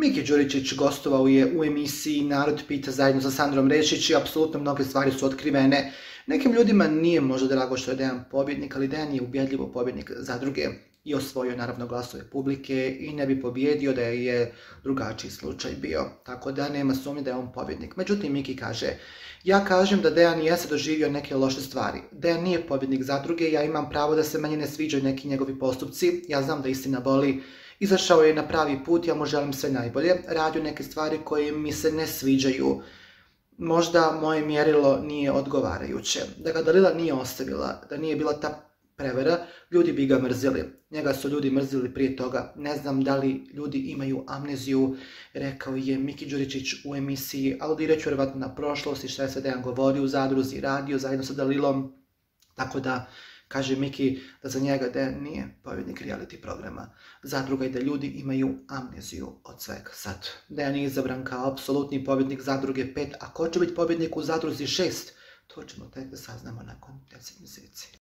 Miki Đuričić gostovao je u emisiji Narod pita zajedno sa Sandrom Rešić i apsolutno mnoge stvari su otkrivene. Nekim ljudima nije možda drago što je Dejan pobjednik, ali Dejan je ubjedljivo pobjednik zadruge i osvojio naravno glasove publike i ne bi pobjedio da je drugačiji slučaj bio. Tako da nema sumnje da je on pobjednik. Međutim, Miki kaže, ja kažem da Dejan jeste doživio neke loše stvari. Dejan nije pobjednik zadruge, ja imam pravo da se meni ne sviđaju neki njegovi postupci, ja znam da istina boli, Izašao je na pravi put, ja mu želim sve najbolje, radio neke stvari koje mi se ne sviđaju. Možda moje mjerilo nije odgovarajuće. Da ga Dalila nije ostavila, da nije bila ta prevera, ljudi bi ga mrzili. Njega su ljudi mrzili prije toga. Ne znam da li ljudi imaju amneziju, rekao je Miki Đuričić u emisiji, aludirat ću vjerovatno na prošlost i šta je sve Dejan govorio u zadruzi, radio zajedno sa Dalilom. Tako da, Kaže Miki da za njega Dejan nije pobjednik reality programa. Zadruga je da ljudi imaju amneziju od svega. Sad, Dejan je izabran kao apsolutni pobjednik zadruge 5, a ko će biti pobjednik u zadruzi 6? To ćemo tek da saznamo nakon 10 mjeseci.